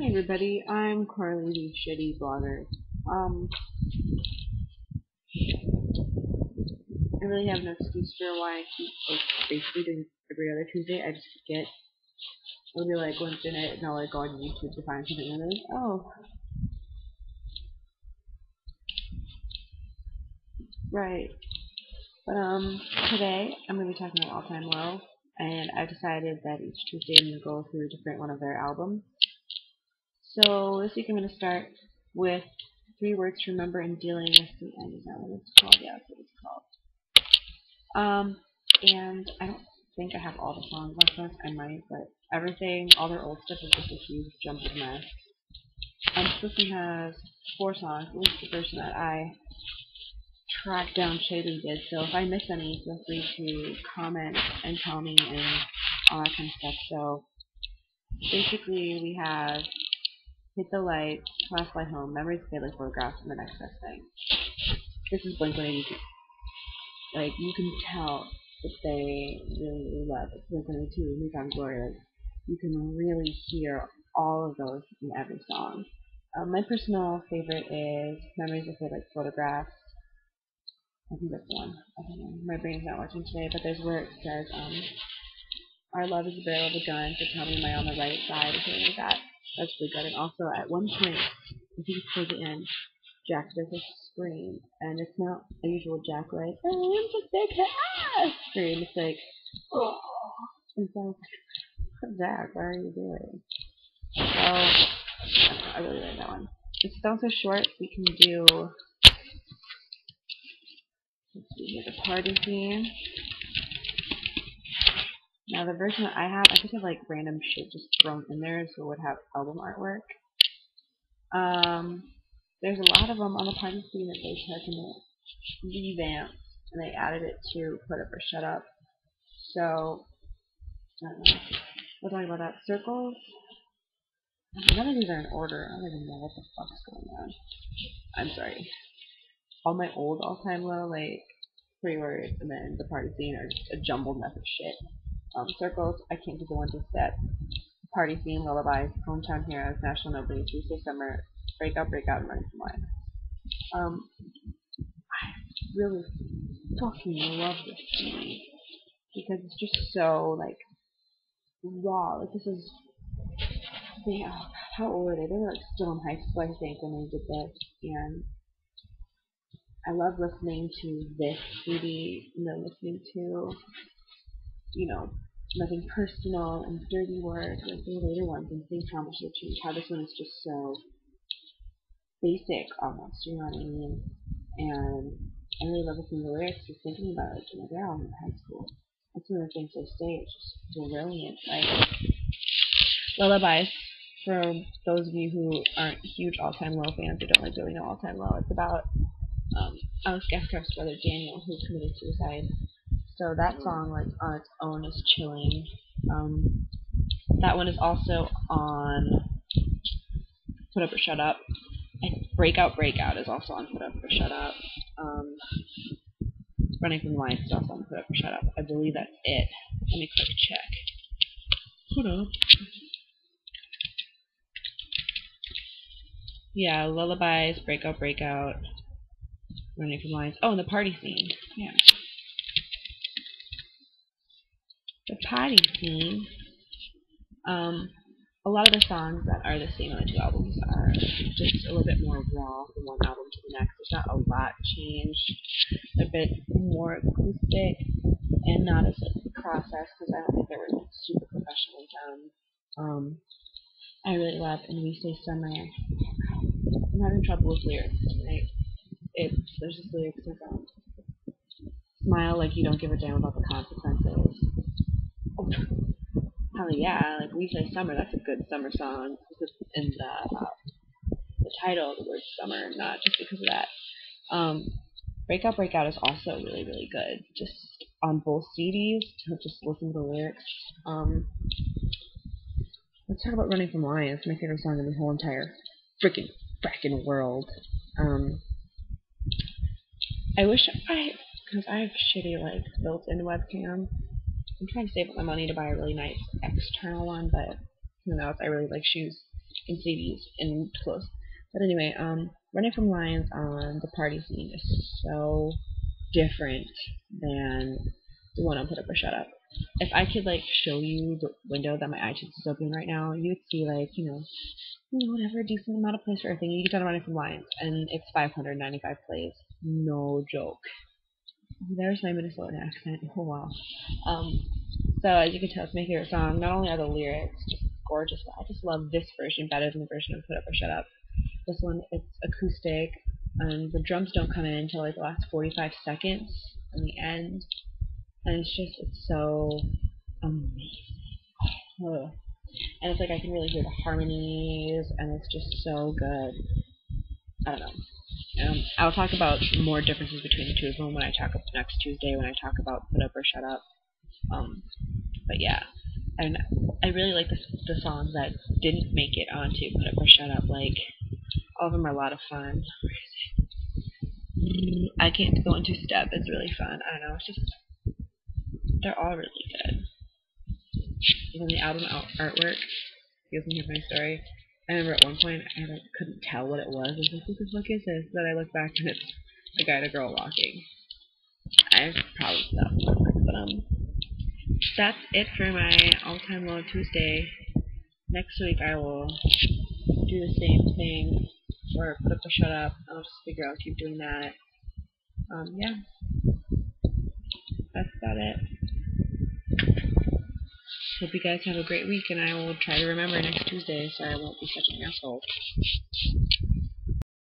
Hi everybody, I'm Carly the Shitty Blogger. Um, I really have no excuse for why I keep like basically doing every other Tuesday. I just forget. It'll be like Wednesday night and I'll like go on YouTube to find something and then oh. Right. But um today I'm gonna be talking about All Time Low and I've decided that each Tuesday I'm gonna go through a different one of their albums. So this week I'm going to start with three words to remember in dealing with the end. Is that what it's called? Yeah, that's what it's called. Um, and I don't think I have all the songs on this. I might, but everything, all their old stuff is just a huge jumbled mess. Um, this one has four songs, at least the version that I tracked down Shady did. So if I miss any, feel free to comment and tell me and all that kind of stuff. So basically we have Hit the light, last flight home, memories fade like photographs, and the next best thing. This is Blink 182. Like, you can tell that they really, really love Blink 182 and Week on. Like, you can really hear all of those in every song. Um, my personal favorite is Memories that Fade Like Photographs. I think that's the one. I don't know. My brain's not working today, but there's where it says, um, Our love is a barrel of a gun, so tell me am I on the right side, or something like that. That's really good. And also, at one point, I think the end, Jack does a scream, and it's not a usual Jack like, oh, I'm just big scream. It's like, oh, and so Jack, what are you doing? So, I really like that one. It's also short. We can do, let's see here, the party scene. Now the version that I have, I just have like random shit just thrown in there so it would have album artwork. Um, there's a lot of them on the party scene that they took and they revamped and they added it to Put Up or Shut Up. So, I don't know. We'll talk about that. Circles. None of these are in order. I don't even know what the fuck's going on. I'm sorry. All my old all-time low, like, three words, and then the party scene are just a jumbled mess of shit um, circles, I can't do the one to set, party scene, lullabies, hometown heroes, national nobody, Tuesday summer, breakout, breakout, and running from life. Um, I really fucking love this CD because it's just so like raw. Like this is, they, oh, how old are they? They were like still in high school, I think, when they did this, and I love listening to this CD and then listening to you know, nothing personal and dirty words like the later ones and think how much they've changed. How this one is just so basic almost, you know what I mean? And I really love listening to the lyrics, just thinking about it, you know, they're all in high school. That's one of the things they say, it's just brilliant. Like Lullabies, for those of you who aren't huge All Time Low fans or don't like really know All Time Low, it's about um, Alex Gaskarth's brother Daniel who committed suicide so that song, like on its own, is chilling. Um, that one is also on Put Up or Shut Up. And Breakout Breakout is also on Put Up or Shut Up. Um, Running from the Lions is also on Put Up or Shut Up. I believe that's it. Let me quick check. Put up. Yeah, Lullabies, Breakout Breakout, Running from the Lions. Oh, and the party scene. Yeah the party scene, um, a lot of the songs that are the same on the two albums are just a little bit more raw from one album to the next. There's not a lot changed. A bit more acoustic and not as processed because I don't think they were super professionally done. Um, I really love And We Say Summer. I'm having trouble with lyrics. Right? It's there's this lyrics that um, smile like you don't give a damn about the consequences Hell yeah, like We Say Summer, that's a good summer song. In the, uh, the title, the word summer, not just because of that. Um, Breakout Breakout is also really, really good. Just on both CDs, to just listen to the lyrics. Um, let's talk about Running from Lions, my favorite song in the whole entire freaking fracking world. Um, I wish I, because I have shitty like built-in webcam, I'm trying to save up my money to buy a really nice external one, but who knows? I really like shoes and CDs and clothes. But anyway, um, Running from Lions on the party scene is so different than the one on Put Up or Shut Up. If I could like show you the window that my iTunes is open right now, you would see like you know, you know whatever decent amount of plays for everything. You get done Running from Lions, and it's 595 plays. No joke. There's my Minnesota accent. Oh wow. Um, so as you can tell, it's my favorite song. Not only are the lyrics just gorgeous, but I just love this version better than the version of Put Up or Shut Up. This one, it's acoustic, and the drums don't come in until like the last 45 seconds in the end, and it's just it's so amazing. Ugh. And it's like I can really hear the harmonies, and it's just so good. I don't know. Um, I'll talk about more differences between the two of them when I talk up next Tuesday when I talk about Put Up or Shut Up. Um, but yeah, and I really like the, the songs that didn't make it onto Put Up or Shut Up. Like all of them are a lot of fun. I can't go into step. It's really fun. I don't know. It's just they're all really good. Even the album artwork. Can hear my story. I remember at one point I like couldn't tell what it was. I was like, what the fuck is this? Then I look back and it's a guy and a girl walking. I probably stopped but um that's it for my all time low Tuesday. Next week I will do the same thing or put up a shut up. I'll just figure out keep doing that. Um yeah. That's about it. Hope you guys have a great week, and I will try to remember next Tuesday so I won't be such an asshole.